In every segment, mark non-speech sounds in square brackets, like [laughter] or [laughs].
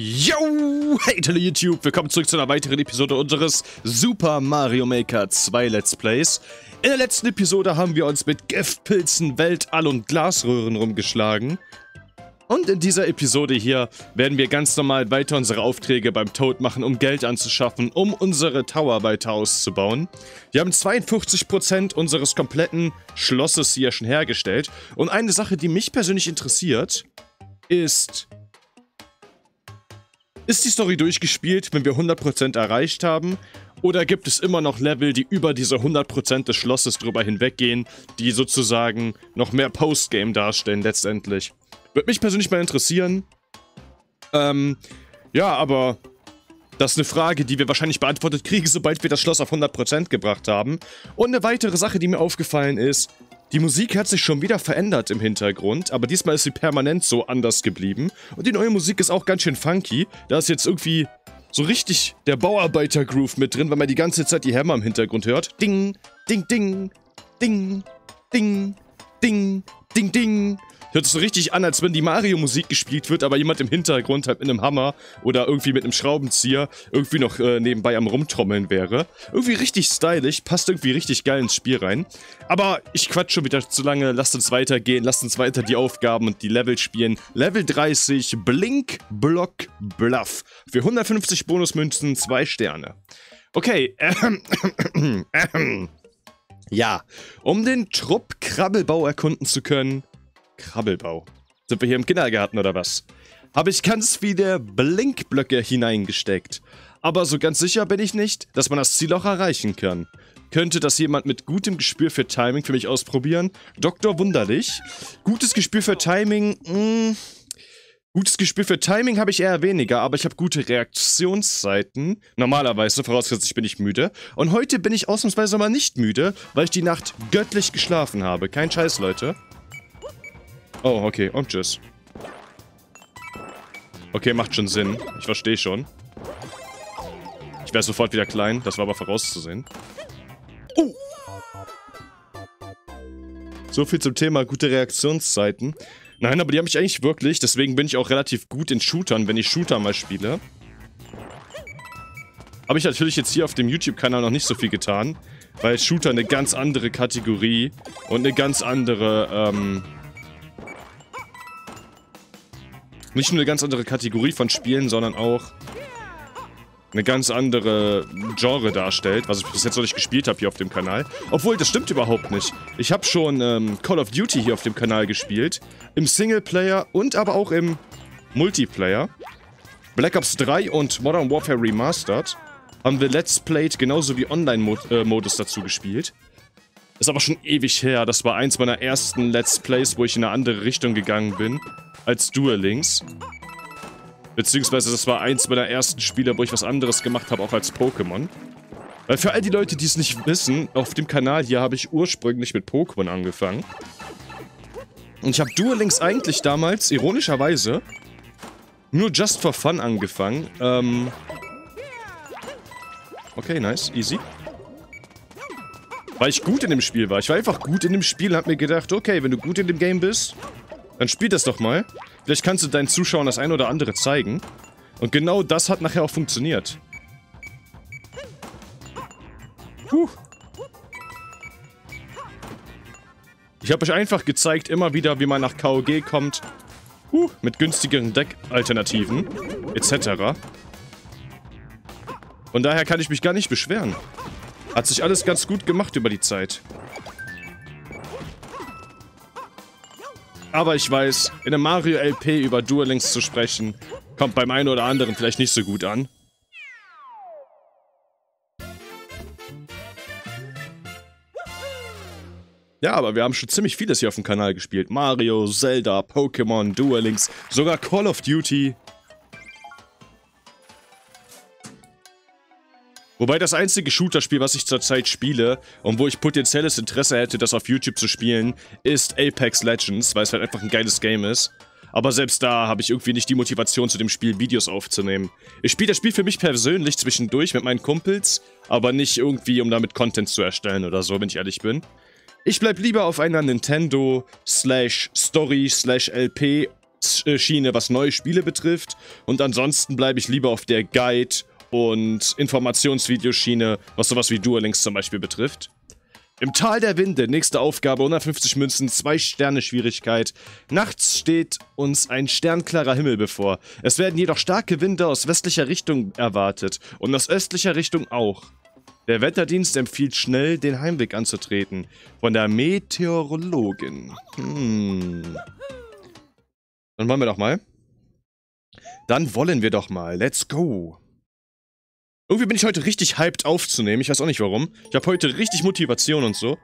Yo! Hey, Tele YouTube! Willkommen zurück zu einer weiteren Episode unseres Super Mario Maker 2 Let's Plays. In der letzten Episode haben wir uns mit Giftpilzen, Weltall und Glasröhren rumgeschlagen. Und in dieser Episode hier werden wir ganz normal weiter unsere Aufträge beim Toad machen, um Geld anzuschaffen, um unsere Tower weiter auszubauen. Wir haben 42% unseres kompletten Schlosses hier schon hergestellt. Und eine Sache, die mich persönlich interessiert, ist ist die Story durchgespielt, wenn wir 100% erreicht haben? Oder gibt es immer noch Level, die über diese 100% des Schlosses drüber hinweggehen, die sozusagen noch mehr Postgame darstellen letztendlich? Würde mich persönlich mal interessieren. Ähm, ja, aber das ist eine Frage, die wir wahrscheinlich beantwortet kriegen, sobald wir das Schloss auf 100% gebracht haben. Und eine weitere Sache, die mir aufgefallen ist, die Musik hat sich schon wieder verändert im Hintergrund, aber diesmal ist sie permanent so anders geblieben. Und die neue Musik ist auch ganz schön funky. Da ist jetzt irgendwie so richtig der Bauarbeiter-Groove mit drin, weil man die ganze Zeit die Hämmer im Hintergrund hört. Ding, ding, ding, ding, ding, ding, ding, ding. Hört sich so richtig an, als wenn die Mario-Musik gespielt wird, aber jemand im Hintergrund halt mit einem Hammer oder irgendwie mit einem Schraubenzieher irgendwie noch äh, nebenbei am Rumtrommeln wäre. Irgendwie richtig stylisch, passt irgendwie richtig geil ins Spiel rein. Aber ich quatsch schon wieder zu lange, lasst uns weitergehen, lasst uns weiter die Aufgaben und die Level spielen. Level 30, Blink, Block, Bluff. Für 150 Bonusmünzen, 2 Sterne. Okay, ähm, [clears throat] ähm, ja, um den Trupp Krabbelbau erkunden zu können, Krabbelbau. Sind wir hier im Kindergarten oder was? Habe ich ganz viele Blinkblöcke hineingesteckt. Aber so ganz sicher bin ich nicht, dass man das Ziel auch erreichen kann. Könnte das jemand mit gutem Gespür für Timing für mich ausprobieren? Doktor Wunderlich. Gutes Gespür für Timing, mh, hm, Gutes Gespür für Timing habe ich eher weniger, aber ich habe gute Reaktionszeiten. Normalerweise, vorausgesetzt ich bin nicht müde. Und heute bin ich ausnahmsweise mal nicht müde, weil ich die Nacht göttlich geschlafen habe. Kein Scheiß, Leute. Oh, okay. Und tschüss. Okay, macht schon Sinn. Ich verstehe schon. Ich wäre sofort wieder klein. Das war aber vorauszusehen. Oh! So viel zum Thema gute Reaktionszeiten. Nein, aber die habe ich eigentlich wirklich. Deswegen bin ich auch relativ gut in Shootern, wenn ich Shooter mal spiele. Habe ich natürlich jetzt hier auf dem YouTube-Kanal noch nicht so viel getan. Weil Shooter eine ganz andere Kategorie und eine ganz andere, ähm, nicht nur eine ganz andere Kategorie von Spielen, sondern auch eine ganz andere Genre darstellt, was ich bis jetzt noch nicht gespielt habe hier auf dem Kanal. Obwohl, das stimmt überhaupt nicht. Ich habe schon ähm, Call of Duty hier auf dem Kanal gespielt. Im Singleplayer und aber auch im Multiplayer. Black Ops 3 und Modern Warfare Remastered haben wir Let's Played genauso wie Online-Modus äh, dazu gespielt. Ist aber schon ewig her. Das war eins meiner ersten Let's Plays, wo ich in eine andere Richtung gegangen bin als Duel Links. Beziehungsweise das war eins meiner ersten Spiele, wo ich was anderes gemacht habe, auch als Pokémon. Weil für all die Leute, die es nicht wissen, auf dem Kanal hier habe ich ursprünglich mit Pokémon angefangen. Und ich habe Duel Links eigentlich damals, ironischerweise, nur just for fun angefangen. Ähm okay, nice, easy. Weil ich gut in dem Spiel war. Ich war einfach gut in dem Spiel und hab mir gedacht, okay, wenn du gut in dem Game bist, dann spiel das doch mal. Vielleicht kannst du deinen Zuschauern das ein oder andere zeigen. Und genau das hat nachher auch funktioniert. Puh. Ich habe euch einfach gezeigt, immer wieder, wie man nach KOG kommt. Huh, mit günstigeren Deckalternativen. Etc. Und daher kann ich mich gar nicht beschweren. Hat sich alles ganz gut gemacht über die Zeit. Aber ich weiß, in einem Mario LP über Duel Links zu sprechen, kommt beim einen oder anderen vielleicht nicht so gut an. Ja, aber wir haben schon ziemlich vieles hier auf dem Kanal gespielt. Mario, Zelda, Pokémon, Duel Links, sogar Call of Duty. Wobei das einzige Shooter-Spiel, was ich zurzeit spiele und wo ich potenzielles Interesse hätte, das auf YouTube zu spielen, ist Apex Legends, weil es halt einfach ein geiles Game ist. Aber selbst da habe ich irgendwie nicht die Motivation, zu dem Spiel Videos aufzunehmen. Ich spiele das Spiel für mich persönlich zwischendurch mit meinen Kumpels, aber nicht irgendwie, um damit Content zu erstellen oder so, wenn ich ehrlich bin. Ich bleib lieber auf einer Nintendo slash Story slash LP Schiene, was neue Spiele betrifft. Und ansonsten bleibe ich lieber auf der Guide- und Informationsvideoschiene, was sowas wie Duel Links zum Beispiel betrifft. Im Tal der Winde, nächste Aufgabe, 150 Münzen, 2 Sterne Schwierigkeit. Nachts steht uns ein sternklarer Himmel bevor. Es werden jedoch starke Winde aus westlicher Richtung erwartet und aus östlicher Richtung auch. Der Wetterdienst empfiehlt schnell, den Heimweg anzutreten. Von der Meteorologin. Hm. Dann wollen wir doch mal. Dann wollen wir doch mal. Let's go. Irgendwie bin ich heute richtig hyped aufzunehmen. Ich weiß auch nicht warum. Ich habe heute richtig Motivation und so.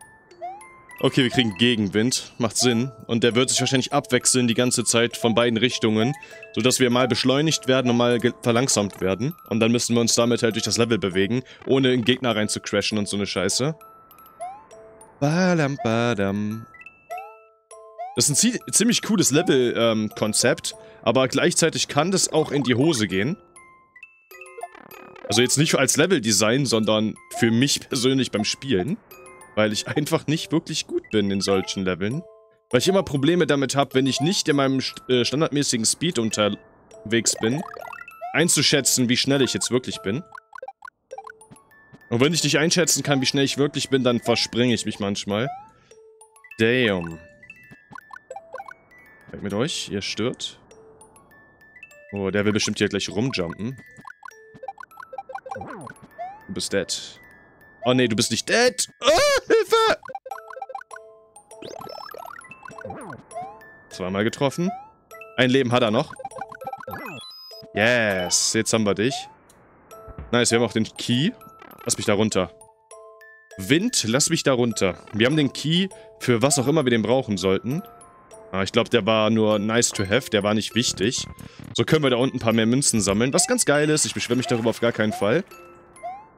Okay, wir kriegen Gegenwind. Macht Sinn. Und der wird sich wahrscheinlich abwechseln die ganze Zeit von beiden Richtungen. Sodass wir mal beschleunigt werden und mal verlangsamt werden. Und dann müssen wir uns damit halt durch das Level bewegen. Ohne in Gegner rein zu crashen und so eine Scheiße. Badam, badam. Das ist ein ziemlich cooles Level-Konzept. Ähm, aber gleichzeitig kann das auch in die Hose gehen. Also jetzt nicht als Leveldesign, sondern für mich persönlich beim Spielen. Weil ich einfach nicht wirklich gut bin in solchen Leveln. Weil ich immer Probleme damit habe, wenn ich nicht in meinem äh, standardmäßigen Speed unterwegs bin, einzuschätzen, wie schnell ich jetzt wirklich bin. Und wenn ich nicht einschätzen kann, wie schnell ich wirklich bin, dann verspringe ich mich manchmal. Damn. Weg mit euch, ihr stört. Oh, der will bestimmt hier gleich rumjumpen. Du bist dead. Oh nee, du bist nicht dead. Oh, Hilfe! Zweimal getroffen. Ein Leben hat er noch. Yes, jetzt haben wir dich. Nice, wir haben auch den Key. Lass mich da runter. Wind, lass mich da runter. Wir haben den Key für was auch immer wir den brauchen sollten. Ah, ich glaube, der war nur nice to have, der war nicht wichtig. So können wir da unten ein paar mehr Münzen sammeln, was ganz geil ist. Ich beschwere mich darüber auf gar keinen Fall.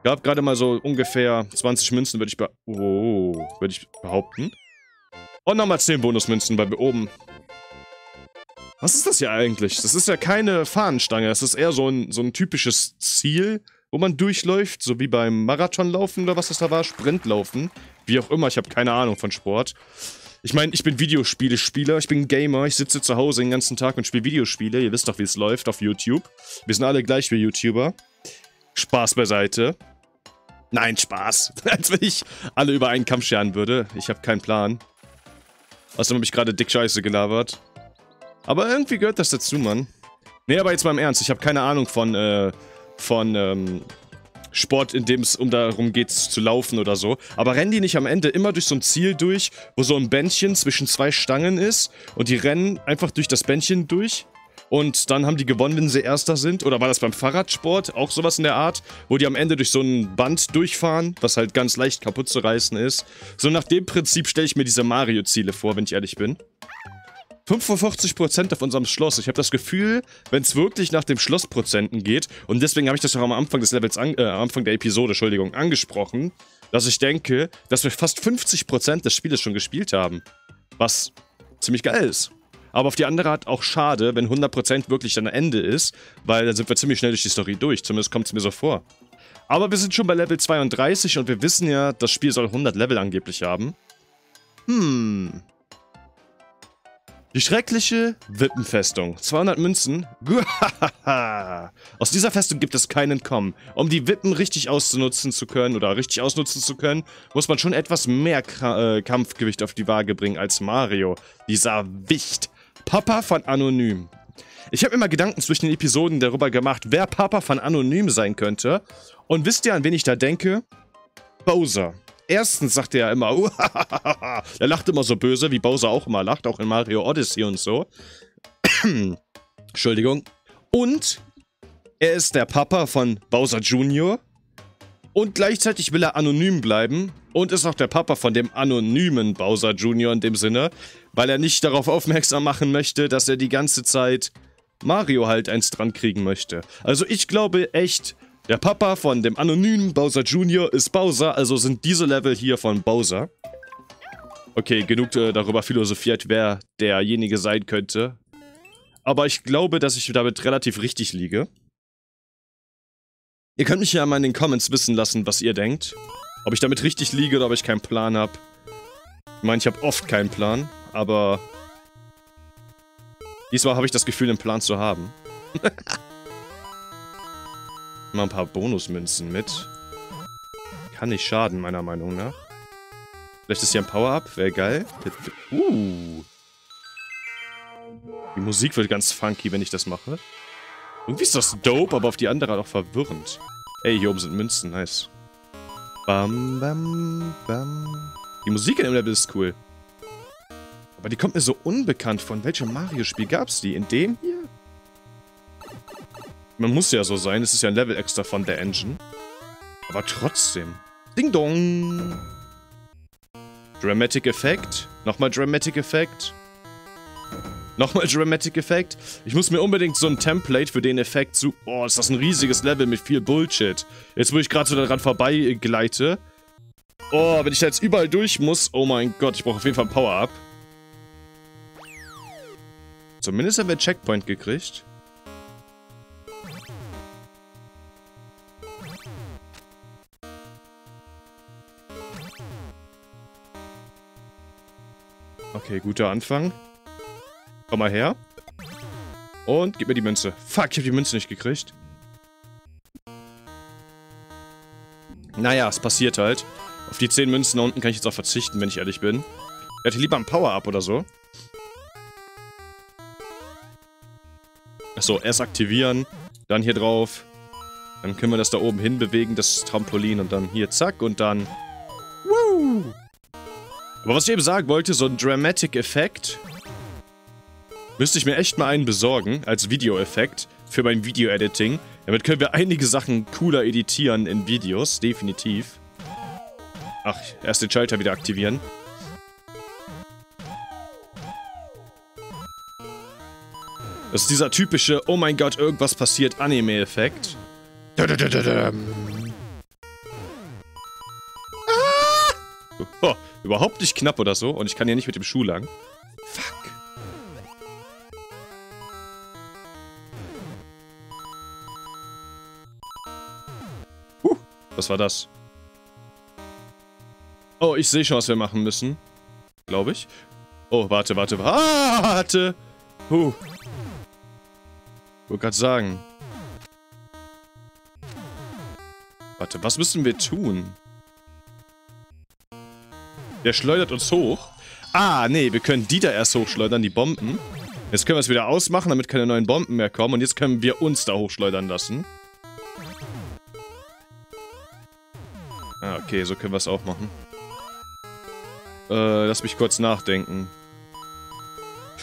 Gab gerade mal so ungefähr 20 Münzen, würde ich, be oh, würd ich behaupten. Und nochmal 10 Bonusmünzen, wir oben... Was ist das hier eigentlich? Das ist ja keine Fahnenstange, das ist eher so ein, so ein typisches Ziel, wo man durchläuft, so wie beim Marathonlaufen oder was das da war, Sprintlaufen. Wie auch immer, ich habe keine Ahnung von Sport. Ich meine, ich bin Videospiele-Spieler, ich bin Gamer, ich sitze zu Hause den ganzen Tag und spiele Videospiele. Ihr wisst doch, wie es läuft auf YouTube. Wir sind alle gleich wie YouTuber. Spaß beiseite. Nein, Spaß. [laughs] Als wenn ich alle über einen Kampf scheren würde. Ich habe keinen Plan. Außerdem habe ich gerade dick Scheiße gelabert. Aber irgendwie gehört das dazu, Mann. Nee, aber jetzt mal im Ernst. Ich habe keine Ahnung von, äh, von, ähm, Sport, in dem es um darum geht, zu laufen oder so. Aber rennen die nicht am Ende immer durch so ein Ziel durch, wo so ein Bändchen zwischen zwei Stangen ist und die rennen einfach durch das Bändchen durch? Und dann haben die gewonnen, wenn sie Erster sind. Oder war das beim Fahrradsport auch sowas in der Art, wo die am Ende durch so ein Band durchfahren, was halt ganz leicht kaputt zu reißen ist. So nach dem Prinzip stelle ich mir diese Mario-Ziele vor, wenn ich ehrlich bin. 45% auf unserem Schloss. Ich habe das Gefühl, wenn es wirklich nach dem Schlossprozenten geht, und deswegen habe ich das auch am Anfang des Levels, an, äh, am Anfang der Episode, Entschuldigung, angesprochen, dass ich denke, dass wir fast 50% des Spieles schon gespielt haben. Was ziemlich geil ist. Aber auf die andere Art auch schade, wenn 100% wirklich dann Ende ist, weil dann sind wir ziemlich schnell durch die Story durch. Zumindest kommt es mir so vor. Aber wir sind schon bei Level 32 und wir wissen ja, das Spiel soll 100 Level angeblich haben. Hm. Die schreckliche Wippenfestung. 200 Münzen. Aus dieser Festung gibt es keinen Kommen. Um die Wippen richtig auszunutzen zu können oder richtig ausnutzen zu können, muss man schon etwas mehr K äh, Kampfgewicht auf die Waage bringen als Mario. Dieser Wicht. Papa von Anonym. Ich habe immer Gedanken zwischen den Episoden darüber gemacht, wer Papa von Anonym sein könnte. Und wisst ihr, an wen ich da denke? Bowser. Erstens sagt er ja immer, [laughs] er lacht immer so böse, wie Bowser auch immer lacht, auch in Mario Odyssey und so. [clears throat] Entschuldigung. Und er ist der Papa von Bowser Jr. Und gleichzeitig will er anonym bleiben und ist auch der Papa von dem anonymen Bowser Jr. in dem Sinne, weil er nicht darauf aufmerksam machen möchte, dass er die ganze Zeit Mario halt eins dran kriegen möchte. Also ich glaube echt, der Papa von dem anonymen Bowser Jr. ist Bowser, also sind diese Level hier von Bowser. Okay, genug äh, darüber philosophiert, wer derjenige sein könnte. Aber ich glaube, dass ich damit relativ richtig liege. Ihr könnt mich ja mal in den Comments wissen lassen, was ihr denkt. Ob ich damit richtig liege oder ob ich keinen Plan habe. Ich meine, ich habe oft keinen Plan, aber... Diesmal habe ich das Gefühl, den Plan zu haben. [laughs] Mal ein paar Bonusmünzen mit. Kann nicht schaden, meiner Meinung nach. Vielleicht ist hier ein Power-Up, wäre geil. Uh. Die Musik wird ganz funky, wenn ich das mache. Irgendwie ist das dope, aber auf die andere auch verwirrend. Ey, hier oben sind Münzen, nice. Bam, bam, bam. Die Musik in dem Level ist cool. Aber die kommt mir so unbekannt. Von welchem Mario-Spiel gab es die? In dem hier? Man muss ja so sein, es ist ja ein Level extra von der Engine. Aber trotzdem. Ding dong! Dramatic Effect. Nochmal Dramatic Effect. Nochmal Dramatic Effect. Ich muss mir unbedingt so ein Template für den Effekt zu... Oh, ist das ein riesiges Level mit viel Bullshit. Jetzt, wo ich gerade so daran vorbeigleite. Oh, wenn ich da jetzt überall durch muss. Oh mein Gott, ich brauche auf jeden Fall ein Power-Up. Zumindest haben wir Checkpoint gekriegt. Okay, guter Anfang. Komm mal her. Und gib mir die Münze. Fuck, ich habe die Münze nicht gekriegt. Naja, es passiert halt. Auf die 10 Münzen da unten kann ich jetzt auch verzichten, wenn ich ehrlich bin. Ich hätte lieber ein Power-Up oder so. Achso, erst aktivieren, dann hier drauf. Dann können wir das da oben hin bewegen, das Trampolin. Und dann hier, zack, und dann... Woo! Aber was ich eben sagen wollte, so ein Dramatic-Effekt müsste ich mir echt mal einen besorgen, als Videoeffekt für mein Video-Editing. Damit können wir einige Sachen cooler editieren in Videos, definitiv. Ach, erst den Schalter wieder aktivieren. Das ist dieser typische, oh mein Gott, irgendwas passiert Anime-Effekt. [laughs] Oh, überhaupt nicht knapp oder so. Und ich kann hier nicht mit dem Schuh lang. Was war das? Oh, ich sehe schon, was wir machen müssen. Glaube ich. Oh, warte, warte, warte. Huh. Wollte gerade sagen. Warte, was müssen wir tun? Der schleudert uns hoch. Ah, nee, wir können die da erst hochschleudern, die Bomben. Jetzt können wir es wieder ausmachen, damit keine neuen Bomben mehr kommen. Und jetzt können wir uns da hochschleudern lassen. Ah, okay, so können wir es auch machen. Äh, lass mich kurz nachdenken.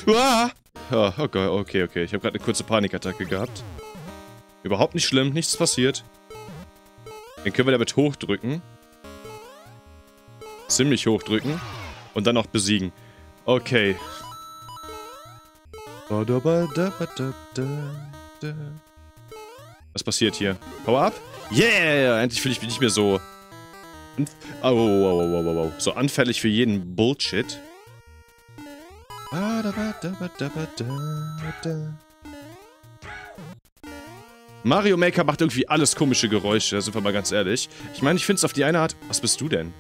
Uah! Oh, okay, okay, okay. Ich habe gerade eine kurze Panikattacke gehabt. Überhaupt nicht schlimm, nichts passiert. Den können wir damit hochdrücken. Ziemlich hochdrücken. Und dann noch besiegen. Okay. Was passiert hier? Power up? Yeah! Endlich fühle ich mich nicht mehr so... Oh, oh, oh, oh. So anfällig für jeden Bullshit. Mario Maker macht irgendwie alles komische Geräusche, sind wir mal ganz ehrlich. Ich meine, ich finde es auf die eine Art... Was bist du denn?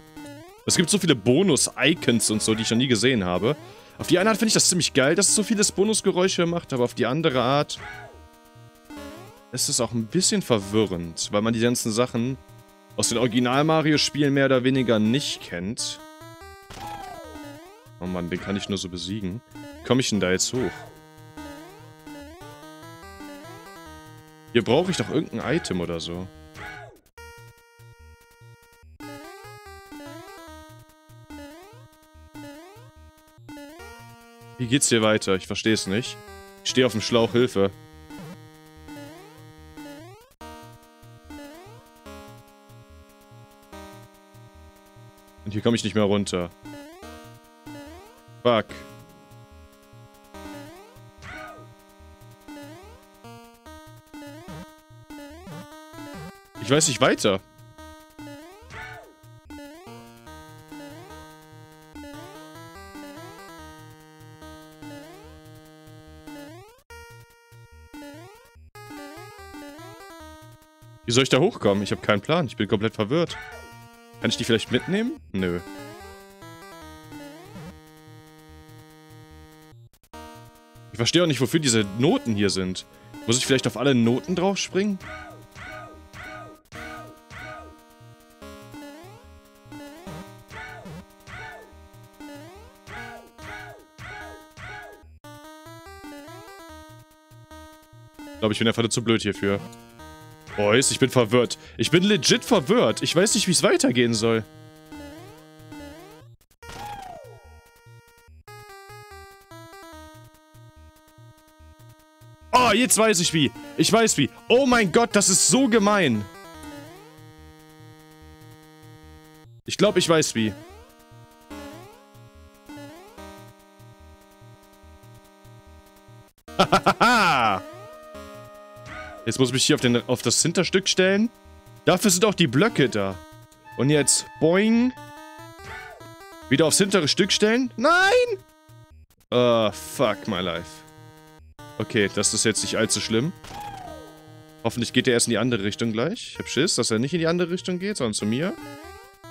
Es gibt so viele Bonus-Icons und so, die ich noch nie gesehen habe. Auf die eine Art finde ich das ziemlich geil, dass es so vieles Bonusgeräusche macht, aber auf die andere Art ist es auch ein bisschen verwirrend, weil man die ganzen Sachen aus den Original-Mario-Spielen mehr oder weniger nicht kennt. Oh Mann, den kann ich nur so besiegen. Wie komme ich denn da jetzt hoch? Hier brauche ich doch irgendein Item oder so. Wie geht's hier weiter? Ich verstehe es nicht. Ich stehe auf dem Schlauch, Hilfe. Hier komme ich nicht mehr runter. Fuck. Ich weiß nicht weiter. Wie soll ich da hochkommen? Ich habe keinen Plan. Ich bin komplett verwirrt. Kann ich die vielleicht mitnehmen? Nö. Ich verstehe auch nicht, wofür diese Noten hier sind. Muss ich vielleicht auf alle Noten draufspringen? Ich glaube, ich bin einfach zu blöd hierfür. Boys, ich bin verwirrt. Ich bin legit verwirrt. Ich weiß nicht, wie es weitergehen soll. Oh, jetzt weiß ich wie. Ich weiß wie. Oh mein Gott, das ist so gemein. Ich glaube, ich weiß wie. Hahaha. [laughs] Jetzt muss ich mich hier auf, den, auf das Hinterstück stellen. Dafür sind auch die Blöcke da. Und jetzt boing. Wieder aufs hintere Stück stellen. Nein! Uh, fuck my life. Okay, das ist jetzt nicht allzu schlimm. Hoffentlich geht er erst in die andere Richtung gleich. Ich hab Schiss, dass er nicht in die andere Richtung geht, sondern zu mir.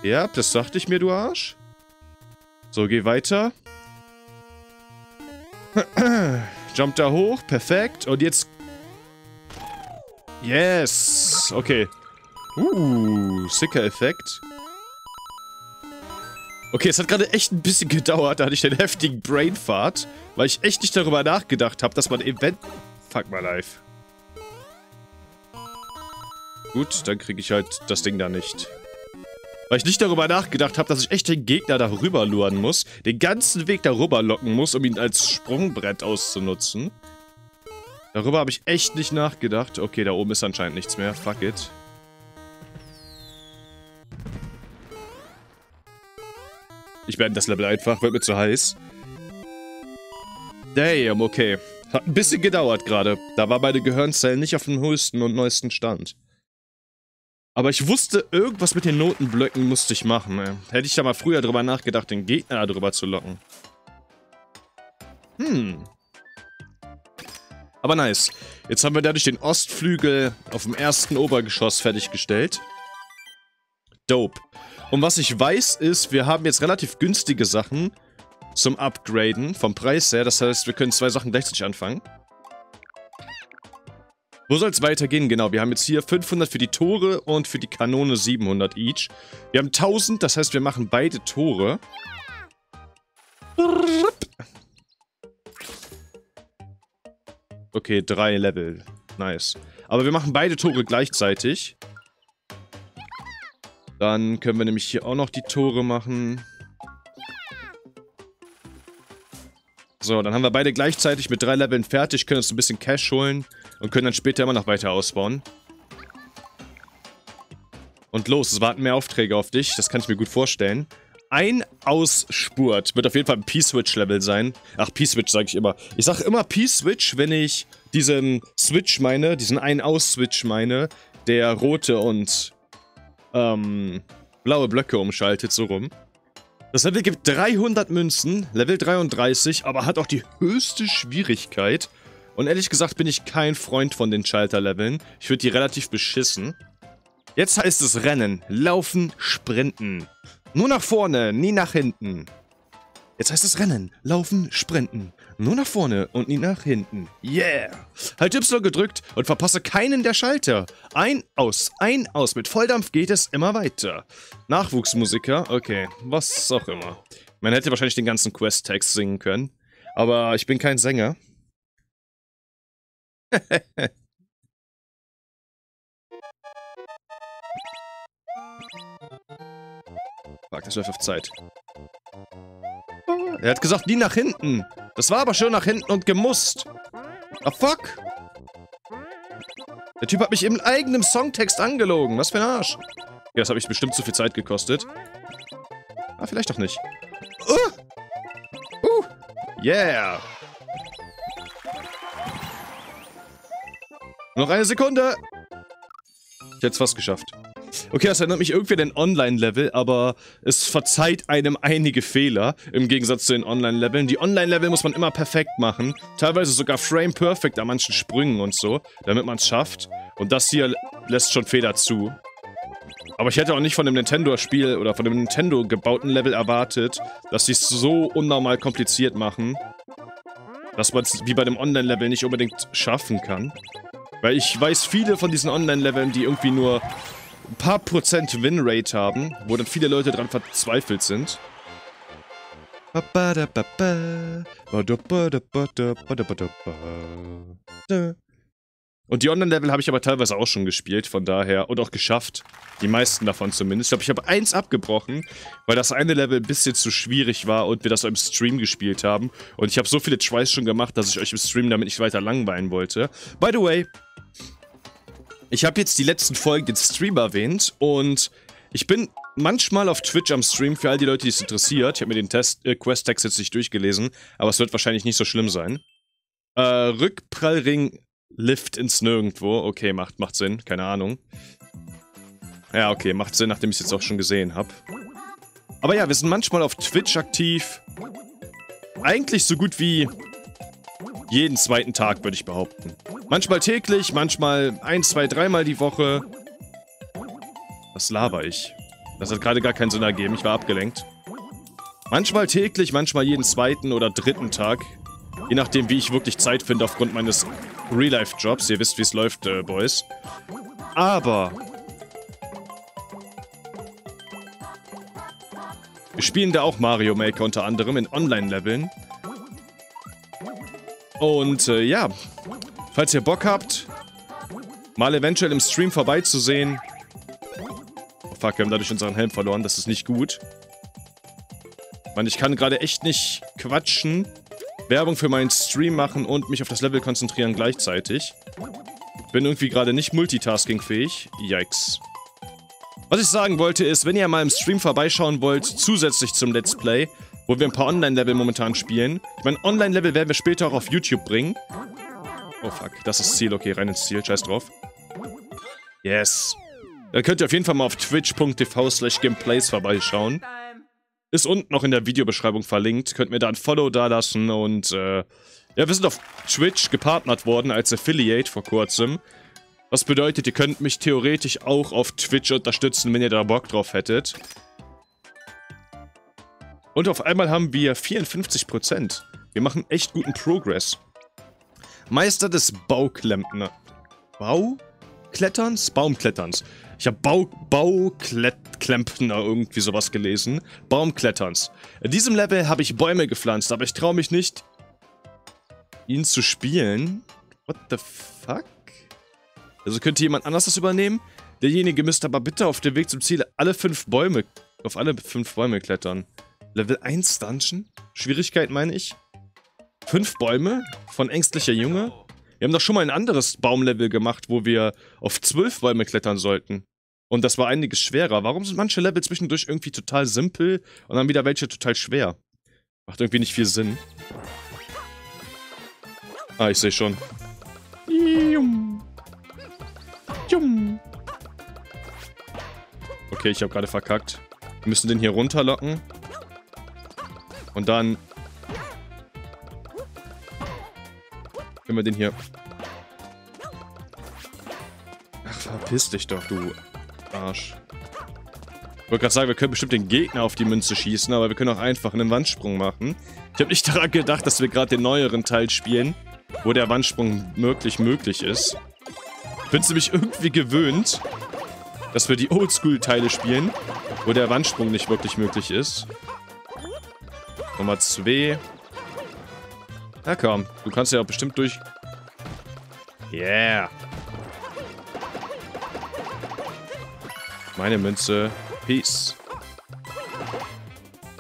Ja, das sagte ich mir, du Arsch. So, geh weiter. [clears throat] Jump da hoch, perfekt. Und jetzt Yes! Okay. Uh, sicker Effekt. Okay, es hat gerade echt ein bisschen gedauert, da hatte ich den heftigen Brainfart, weil ich echt nicht darüber nachgedacht habe, dass man Event... Fuck my life. Gut, dann kriege ich halt das Ding da nicht. Weil ich nicht darüber nachgedacht habe, dass ich echt den Gegner darüber luren muss, den ganzen Weg darüber locken muss, um ihn als Sprungbrett auszunutzen. Darüber habe ich echt nicht nachgedacht. Okay, da oben ist anscheinend nichts mehr. Fuck it. Ich beende das Level einfach, wird mir zu heiß. Damn, okay. Hat ein bisschen gedauert gerade. Da war meine Gehirnzellen nicht auf dem höchsten und neuesten Stand. Aber ich wusste, irgendwas mit den Notenblöcken musste ich machen. Ey. Hätte ich da mal früher drüber nachgedacht, den Gegner drüber zu locken. Hm. Aber nice. Jetzt haben wir dadurch den Ostflügel auf dem ersten Obergeschoss fertiggestellt. Dope. Und was ich weiß ist, wir haben jetzt relativ günstige Sachen zum Upgraden vom Preis her. Das heißt, wir können zwei Sachen gleichzeitig anfangen. Wo soll es weitergehen? Genau, wir haben jetzt hier 500 für die Tore und für die Kanone 700 each. Wir haben 1000, das heißt, wir machen beide Tore. Okay, drei Level. Nice. Aber wir machen beide Tore gleichzeitig. Dann können wir nämlich hier auch noch die Tore machen. So, dann haben wir beide gleichzeitig mit drei Leveln fertig, können uns ein bisschen Cash holen und können dann später immer noch weiter ausbauen. Und los, es warten mehr Aufträge auf dich, das kann ich mir gut vorstellen ein Ausspurt. Wird auf jeden Fall ein P-Switch-Level sein. Ach, P-Switch sage ich immer. Ich sage immer P-Switch, wenn ich diesen Switch meine, diesen Ein-Aus-Switch meine, der rote und ähm, blaue Blöcke umschaltet, so rum. Das Level gibt 300 Münzen, Level 33, aber hat auch die höchste Schwierigkeit. Und ehrlich gesagt bin ich kein Freund von den Schalterleveln. Ich würde die relativ beschissen. Jetzt heißt es Rennen, Laufen, Sprinten. Nur nach vorne, nie nach hinten. Jetzt heißt es Rennen, Laufen, Sprinten. Nur nach vorne und nie nach hinten. Yeah! Halt Y gedrückt und verpasse keinen der Schalter. Ein, aus, ein, aus. Mit Volldampf geht es immer weiter. Nachwuchsmusiker, okay, was auch immer. Man hätte wahrscheinlich den ganzen Quest-Text singen können. Aber ich bin kein Sänger. [laughs] Fuck, das läuft auf Zeit. Er hat gesagt, nie nach hinten. Das war aber schon nach hinten und gemusst. Ah, fuck. Der Typ hat mich im eigenen Songtext angelogen. Was für ein Arsch. Ja, das habe ich bestimmt zu viel Zeit gekostet. Ah, vielleicht doch nicht. Uh. Uh. Yeah. Noch eine Sekunde. Ich hätte es fast geschafft. Okay, das erinnert mich irgendwie an den Online-Level, aber es verzeiht einem einige Fehler im Gegensatz zu den Online-Leveln. Die Online-Level muss man immer perfekt machen, teilweise sogar frame-perfect an manchen Sprüngen und so, damit man es schafft. Und das hier lässt schon Fehler zu. Aber ich hätte auch nicht von dem Nintendo-Spiel oder von dem Nintendo gebauten Level erwartet, dass sie es so unnormal kompliziert machen. dass man es wie bei dem Online-Level nicht unbedingt schaffen kann. Weil ich weiß viele von diesen Online-Leveln, die irgendwie nur ein paar Prozent Win-Rate haben, wo dann viele Leute dran verzweifelt sind. Und die Online-Level habe ich aber teilweise auch schon gespielt, von daher, und auch geschafft. Die meisten davon zumindest. Ich glaube, ich habe eins abgebrochen, weil das eine Level ein bisschen zu schwierig war und wir das im Stream gespielt haben. Und ich habe so viele Tries schon gemacht, dass ich euch im Stream damit nicht weiter langweilen wollte. By the way, ich habe jetzt die letzten Folgen den Stream erwähnt und ich bin manchmal auf Twitch am Stream, für all die Leute, die es interessiert. Ich habe mir den Test, äh, Quest-Text jetzt nicht durchgelesen, aber es wird wahrscheinlich nicht so schlimm sein. Äh, Rückprallring Lift ins Nirgendwo. Okay, macht, macht Sinn. Keine Ahnung. Ja, okay, macht Sinn, nachdem ich es jetzt auch schon gesehen habe. Aber ja, wir sind manchmal auf Twitch aktiv. Eigentlich so gut wie jeden zweiten Tag, würde ich behaupten. Manchmal täglich, manchmal ein, zwei, dreimal die Woche. Was laber ich? Das hat gerade gar keinen Sinn ergeben, ich war abgelenkt. Manchmal täglich, manchmal jeden zweiten oder dritten Tag. Je nachdem, wie ich wirklich Zeit finde aufgrund meines Real-Life-Jobs. Ihr wisst, wie es läuft, äh, Boys. Aber... Wir spielen da auch Mario Maker unter anderem in Online-Leveln. Und äh, ja, falls ihr Bock habt, mal eventuell im Stream vorbeizusehen. Oh fuck, wir haben dadurch unseren Helm verloren, das ist nicht gut. Mann, ich kann gerade echt nicht quatschen. Werbung für meinen Stream machen und mich auf das Level konzentrieren gleichzeitig. Bin irgendwie gerade nicht multitaskingfähig. Yikes. Was ich sagen wollte ist, wenn ihr mal im Stream vorbeischauen wollt, zusätzlich zum Let's Play, wo wir ein paar Online-Level momentan spielen. Ich meine, Online-Level werden wir später auch auf YouTube bringen. Oh fuck, das ist Ziel. Okay, rein ins Ziel. Scheiß drauf. Yes. Da könnt ihr auf jeden Fall mal auf twitch.tv slash gameplays vorbeischauen. Ist unten noch in der Videobeschreibung verlinkt. Könnt mir da ein Follow dalassen und äh, ja, wir sind auf Twitch gepartnert worden als Affiliate vor kurzem. Was bedeutet, ihr könnt mich theoretisch auch auf Twitch unterstützen, wenn ihr da Bock drauf hättet. Und auf einmal haben wir 54%. Wir machen echt guten Progress. Meister des Bauklempner. Baukletterns? Baumkletterns. Ich habe Bau, Bauklempner irgendwie sowas gelesen. Baumkletterns. In diesem Level habe ich Bäume gepflanzt, aber ich traue mich nicht, ihn zu spielen. What the fuck? Also könnte jemand anders das übernehmen? Derjenige müsste aber bitte auf dem Weg zum Ziel alle fünf Bäume, auf alle fünf Bäume klettern. Level 1 Dungeon? Schwierigkeit meine ich? Fünf Bäume? Von ängstlicher Junge? Wir haben doch schon mal ein anderes Baumlevel gemacht, wo wir auf zwölf Bäume klettern sollten. Und das war einiges schwerer. Warum sind manche Level zwischendurch irgendwie total simpel und dann wieder welche total schwer? Macht irgendwie nicht viel Sinn. Ah, ich sehe schon. Okay, ich habe gerade verkackt. Wir müssen den hier runterlocken. Und dann Können wir den hier... Ach, verpiss dich doch, du Arsch. Ich wollte gerade sagen, wir können bestimmt den Gegner auf die Münze schießen, aber wir können auch einfach einen Wandsprung machen. Ich habe nicht [laughs] daran gedacht, dass wir gerade den neueren Teil spielen, wo der Wandsprung möglich möglich ist. Ich bin nämlich irgendwie gewöhnt, dass wir die Oldschool-Teile spielen, wo der Wandsprung nicht wirklich möglich ist. Nummer 2. Na komm, du kannst ja auch bestimmt durch... Yeah. Meine Münze. Peace.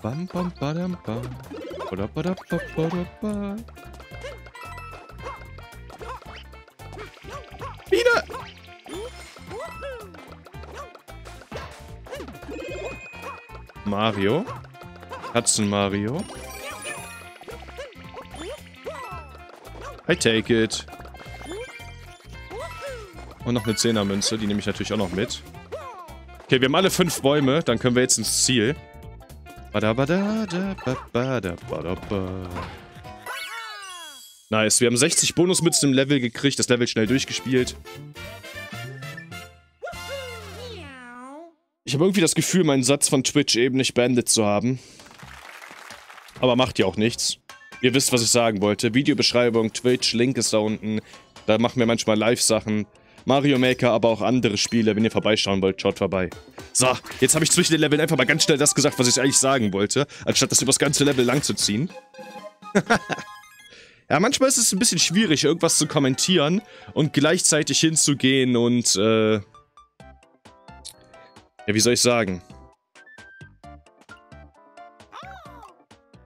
Bam, bam, badam, bam. Bada, bada, bada, bada. Wieder! Mario. Hudson Mario. I take it. Und noch eine Zehnermünze, die nehme ich natürlich auch noch mit. Okay, wir haben alle fünf Bäume, dann können wir jetzt ins Ziel. Nice, wir haben 60 Bonusmützen im Level gekriegt, das Level schnell durchgespielt. Ich habe irgendwie das Gefühl, meinen Satz von Twitch eben nicht beendet zu haben. Aber macht ja auch nichts. Ihr wisst, was ich sagen wollte. Videobeschreibung, Twitch, Link ist da unten. Da machen wir manchmal Live-Sachen. Mario Maker, aber auch andere Spiele. Wenn ihr vorbeischauen wollt, schaut vorbei. So, jetzt habe ich zwischen den Leveln einfach mal ganz schnell das gesagt, was ich eigentlich sagen wollte, anstatt das übers ganze Level lang zu ziehen. [laughs] ja, manchmal ist es ein bisschen schwierig, irgendwas zu kommentieren und gleichzeitig hinzugehen und, äh... Ja, wie soll ich sagen?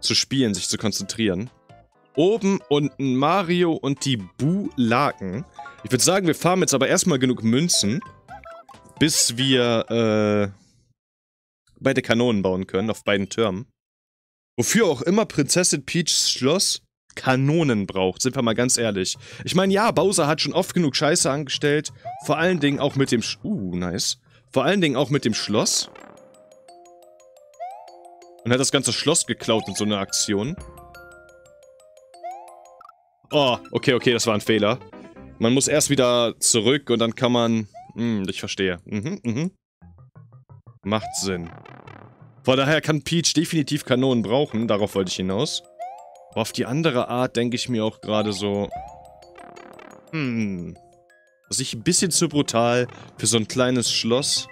Zu spielen, sich zu konzentrieren. Oben unten Mario und die Bulaken. Ich würde sagen, wir farmen jetzt aber erstmal genug Münzen, bis wir äh, beide Kanonen bauen können auf beiden Türmen. Wofür auch immer Prinzessin Peachs Schloss Kanonen braucht, sind wir mal ganz ehrlich. Ich meine, ja, Bowser hat schon oft genug Scheiße angestellt, vor allen Dingen auch mit dem... Sch uh, nice. Vor allen Dingen auch mit dem Schloss. Und hat das ganze Schloss geklaut in so einer Aktion. Oh, okay, okay, das war ein Fehler. Man muss erst wieder zurück und dann kann man... Hm, ich verstehe. Mhm, mhm. Macht Sinn. Von daher kann Peach definitiv Kanonen brauchen, darauf wollte ich hinaus. Aber auf die andere Art denke ich mir auch gerade so... Hm... Das ist ein bisschen zu brutal für so ein kleines Schloss.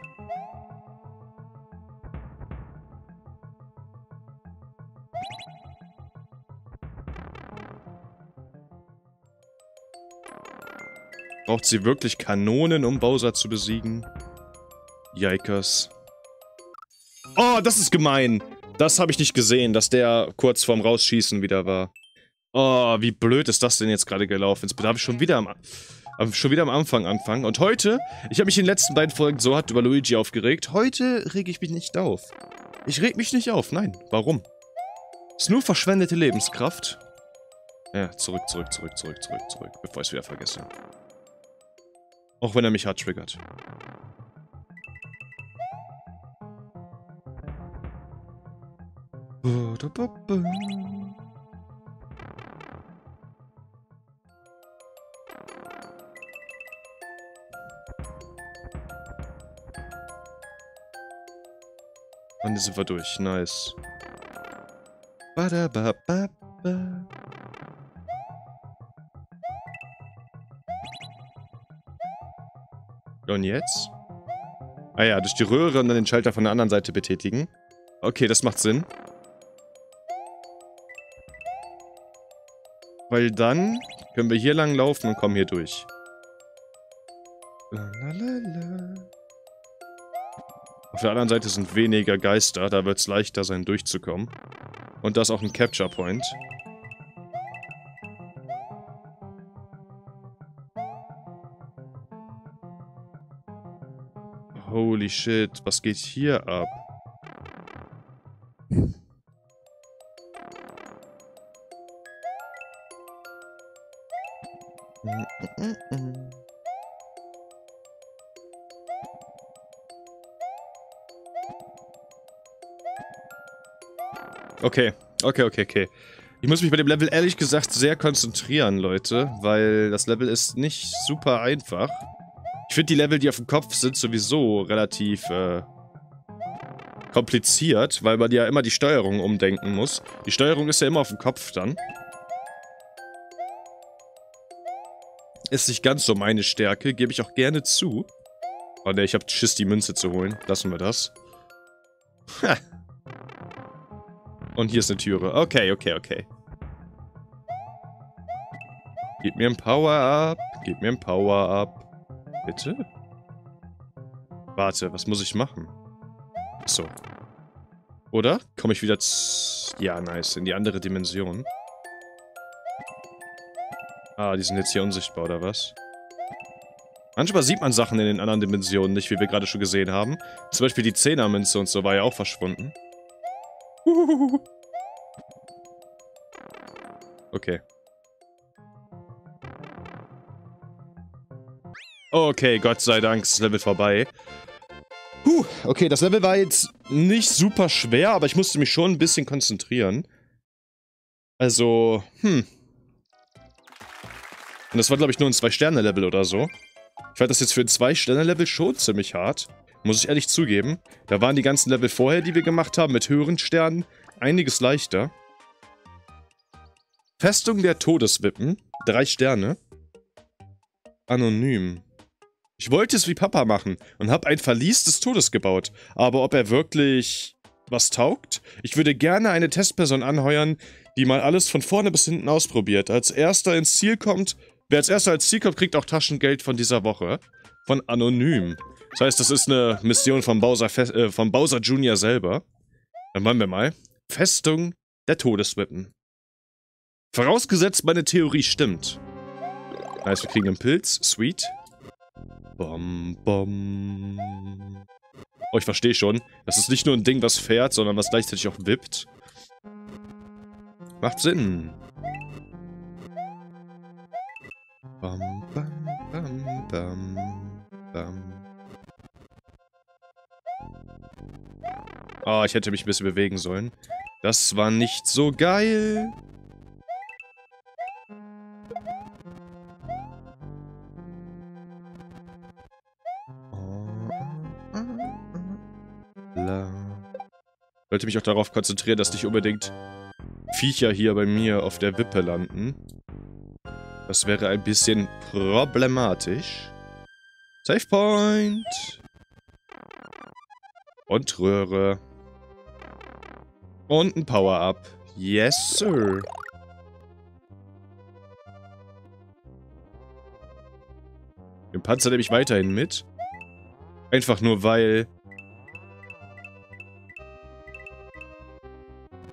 Braucht sie wirklich Kanonen, um Bowser zu besiegen? Yikers. Oh, das ist gemein. Das habe ich nicht gesehen, dass der kurz vorm Rausschießen wieder war. Oh, wie blöd ist das denn jetzt gerade gelaufen? Jetzt darf ich schon wieder am, schon wieder am Anfang anfangen. Und heute, ich habe mich in den letzten beiden Folgen so hart über Luigi aufgeregt. Heute rege ich mich nicht auf. Ich reg mich nicht auf, nein. Warum? Ist nur verschwendete Lebenskraft. Ja, zurück, zurück, zurück, zurück, zurück, zurück, bevor ich es wieder vergesse. Auch wenn er mich hart triggert. Und sind wir durch. Nice. Ba Und jetzt? Ah ja, durch die Röhre und dann den Schalter von der anderen Seite betätigen. Okay, das macht Sinn. Weil dann können wir hier lang laufen und kommen hier durch. Auf der anderen Seite sind weniger Geister, da wird es leichter sein durchzukommen. Und da ist auch ein Capture Point. Holy shit, was geht hier ab? Okay, okay, okay, okay. Ich muss mich bei dem Level ehrlich gesagt sehr konzentrieren, Leute, weil das Level ist nicht super einfach. Ich finde die Level, die auf dem Kopf sind, sowieso relativ äh, kompliziert, weil man ja immer die Steuerung umdenken muss. Die Steuerung ist ja immer auf dem Kopf dann. Ist nicht ganz so meine Stärke, gebe ich auch gerne zu. Oh ne, ich habe Schiss, die Münze zu holen. Lassen wir das. Und hier ist eine Türe. Okay, okay, okay. Gib mir ein Power-Up. Gib mir ein Power-Up. Bitte? Warte, was muss ich machen? So. Oder? Komme ich wieder Ja, nice. In die andere Dimension. Ah, die sind jetzt hier unsichtbar, oder was? Manchmal sieht man Sachen in den anderen Dimensionen nicht, wie wir gerade schon gesehen haben. Zum Beispiel die Zehnermünze und so war ja auch verschwunden. Okay. Okay, Gott sei Dank ist das Level vorbei. Puh, okay, das Level war jetzt nicht super schwer, aber ich musste mich schon ein bisschen konzentrieren. Also, hm. Und das war, glaube ich, nur ein Zwei-Sterne-Level oder so. Ich fand das jetzt für ein Zwei-Sterne-Level schon ziemlich hart. Muss ich ehrlich zugeben. Da waren die ganzen Level vorher, die wir gemacht haben, mit höheren Sternen, einiges leichter. Festung der Todeswippen. Drei Sterne. Anonym. Ich wollte es wie Papa machen und habe ein Verlies des Todes gebaut. Aber ob er wirklich was taugt? Ich würde gerne eine Testperson anheuern, die mal alles von vorne bis hinten ausprobiert. Als erster ins Ziel kommt, wer als erster ins Ziel kommt, kriegt auch Taschengeld von dieser Woche. Von Anonym. Das heißt, das ist eine Mission von Bowser, äh, von Bowser Jr. selber. Dann wollen wir mal. Festung der Todeswippen. Vorausgesetzt, meine Theorie stimmt. Heißt, wir kriegen einen Pilz. Sweet. Bom, bom. Oh, ich verstehe schon. Das ist nicht nur ein Ding, was fährt, sondern was gleichzeitig auch wippt. Macht Sinn. Bam, bam, bam, bam, bam. Oh, ich hätte mich ein bisschen bewegen sollen. Das war nicht so geil. Sollte mich auch darauf konzentrieren, dass nicht unbedingt Viecher hier bei mir auf der Wippe landen. Das wäre ein bisschen problematisch. Save Point. Und Röhre. Und ein Power-Up. Yes, sir. Den Panzer nehme ich weiterhin mit. Einfach nur, weil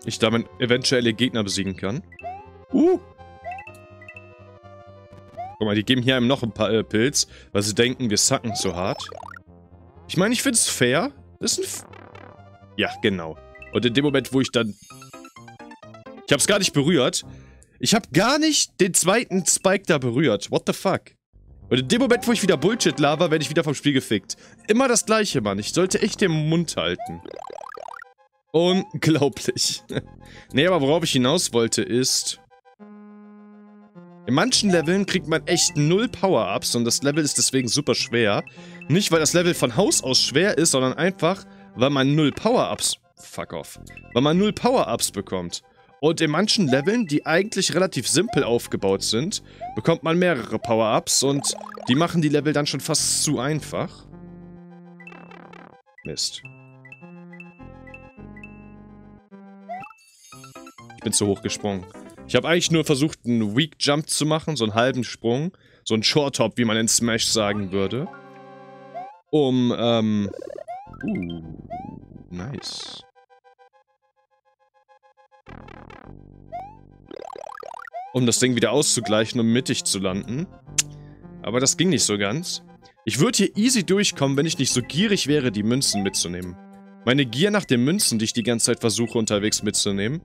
ich damit eventuelle Gegner besiegen kann. Uh! Guck mal, die geben hier einem noch ein paar äh, Pilz, weil sie denken, wir sacken so hart. Ich meine, ich finde es fair. Das ist ein... F ja, genau. Und in dem Moment, wo ich dann... Ich habe es gar nicht berührt. Ich habe gar nicht den zweiten Spike da berührt. What the fuck? Und in dem Moment, wo ich wieder Bullshit laber, werde ich wieder vom Spiel gefickt. Immer das gleiche, Mann. Ich sollte echt den Mund halten. Unglaublich. [laughs] nee, aber worauf ich hinaus wollte ist... In manchen Leveln kriegt man echt null Power-Ups und das Level ist deswegen super schwer. Nicht, weil das Level von Haus aus schwer ist, sondern einfach, weil man null Power-Ups... Fuck off. Weil man null Power-Ups bekommt. Und in manchen Leveln, die eigentlich relativ simpel aufgebaut sind, bekommt man mehrere Power-Ups und die machen die Level dann schon fast zu einfach. Mist. Bin zu hoch gesprungen. Ich habe eigentlich nur versucht, einen Weak Jump zu machen, so einen halben Sprung. So einen Short Hop, wie man in Smash sagen würde. Um, ähm... Uh, nice. um das Ding wieder auszugleichen, um mittig zu landen. Aber das ging nicht so ganz. Ich würde hier easy durchkommen, wenn ich nicht so gierig wäre, die Münzen mitzunehmen. Meine Gier nach den Münzen, die ich die ganze Zeit versuche unterwegs mitzunehmen,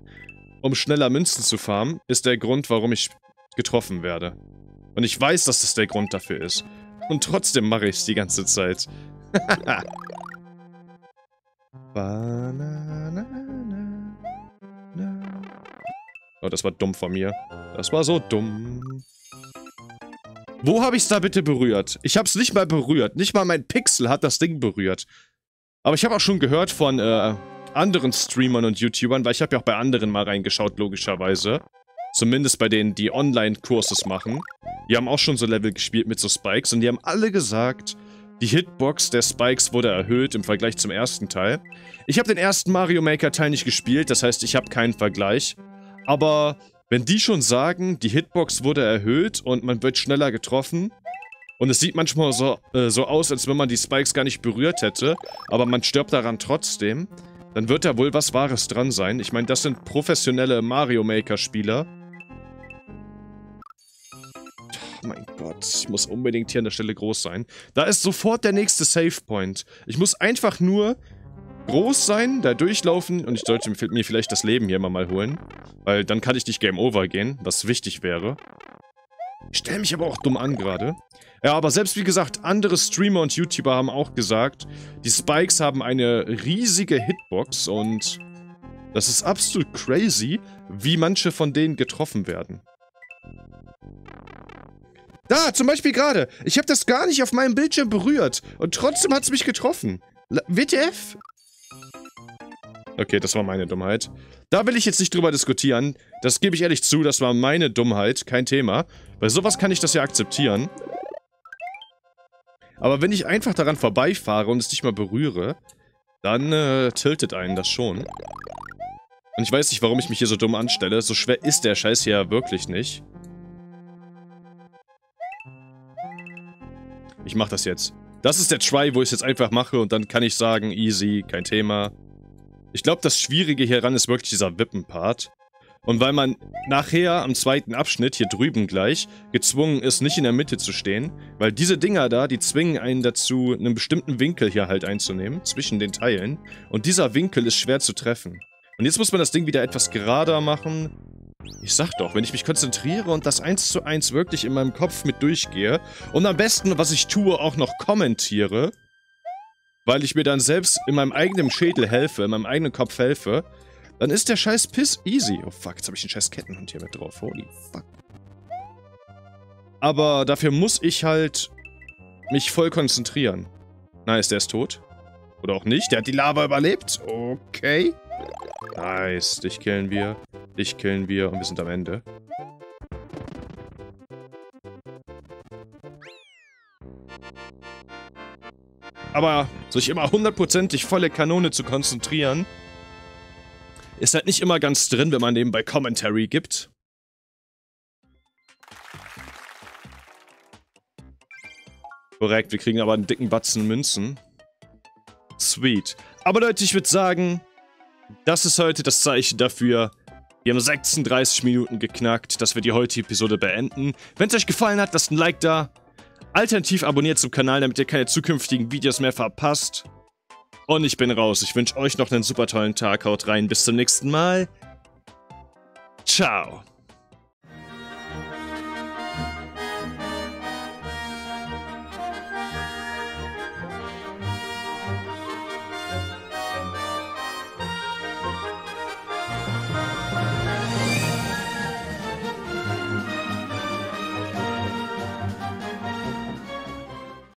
um schneller Münzen zu farmen, ist der Grund, warum ich getroffen werde. Und ich weiß, dass das der Grund dafür ist. Und trotzdem mache ich es die ganze Zeit. [laughs] Oh, das war dumm von mir. Das war so dumm. Wo habe ich es da bitte berührt? Ich habe es nicht mal berührt. Nicht mal mein Pixel hat das Ding berührt. Aber ich habe auch schon gehört von äh, anderen Streamern und YouTubern, weil ich habe ja auch bei anderen mal reingeschaut, logischerweise. Zumindest bei denen, die Online-Kurses machen. Die haben auch schon so Level gespielt mit so Spikes und die haben alle gesagt, die Hitbox der Spikes wurde erhöht im Vergleich zum ersten Teil. Ich habe den ersten Mario Maker Teil nicht gespielt, das heißt, ich habe keinen Vergleich. Aber wenn die schon sagen, die Hitbox wurde erhöht und man wird schneller getroffen und es sieht manchmal so, äh, so aus, als wenn man die Spikes gar nicht berührt hätte, aber man stirbt daran trotzdem, dann wird da wohl was Wahres dran sein. Ich meine, das sind professionelle Mario Maker Spieler. Oh mein Gott, ich muss unbedingt hier an der Stelle groß sein. Da ist sofort der nächste Save Point. Ich muss einfach nur groß sein, da durchlaufen und ich sollte mir vielleicht das Leben hier mal holen. Weil dann kann ich nicht Game Over gehen, was wichtig wäre. Ich stelle mich aber auch dumm an gerade. Ja, aber selbst wie gesagt, andere Streamer und YouTuber haben auch gesagt, die Spikes haben eine riesige Hitbox und das ist absolut crazy, wie manche von denen getroffen werden. Da, zum Beispiel gerade. Ich habe das gar nicht auf meinem Bildschirm berührt und trotzdem hat es mich getroffen. WTF? Okay, das war meine Dummheit. Da will ich jetzt nicht drüber diskutieren. Das gebe ich ehrlich zu, das war meine Dummheit, kein Thema. Bei sowas kann ich das ja akzeptieren. Aber wenn ich einfach daran vorbeifahre und es nicht mal berühre, dann äh, tiltet einen das schon. Und ich weiß nicht, warum ich mich hier so dumm anstelle. So schwer ist der Scheiß hier ja wirklich nicht. Ich mach das jetzt. Das ist der Try, wo ich es jetzt einfach mache und dann kann ich sagen, easy, kein Thema. Ich glaube, das Schwierige hieran ist wirklich dieser Wippenpart. Und weil man nachher am zweiten Abschnitt, hier drüben gleich, gezwungen ist, nicht in der Mitte zu stehen, weil diese Dinger da, die zwingen einen dazu, einen bestimmten Winkel hier halt einzunehmen, zwischen den Teilen. Und dieser Winkel ist schwer zu treffen. Und jetzt muss man das Ding wieder etwas gerader machen. Ich sag doch, wenn ich mich konzentriere und das eins zu eins wirklich in meinem Kopf mit durchgehe und am besten, was ich tue, auch noch kommentiere, weil ich mir dann selbst in meinem eigenen Schädel helfe, in meinem eigenen Kopf helfe, dann ist der scheiß Piss easy. Oh fuck, jetzt habe ich einen scheiß Kettenhund hier mit drauf. Holy fuck. Aber dafür muss ich halt mich voll konzentrieren. Nice, der ist tot. Oder auch nicht. Der hat die Lava überlebt. Okay. Nice, dich killen wir. Dich killen wir und wir sind am Ende. Aber sich immer hundertprozentig volle Kanone zu konzentrieren, ist halt nicht immer ganz drin, wenn man nebenbei Commentary gibt. Korrekt, wir kriegen aber einen dicken Batzen Münzen. Sweet. Aber Leute, ich würde sagen, das ist heute das Zeichen dafür. Wir haben 36 Minuten geknackt, dass wir die heutige Episode beenden. Wenn es euch gefallen hat, lasst ein Like da. Alternativ abonniert zum Kanal, damit ihr keine zukünftigen Videos mehr verpasst. Und ich bin raus. Ich wünsche euch noch einen super tollen Tag. Haut rein. Bis zum nächsten Mal. Ciao.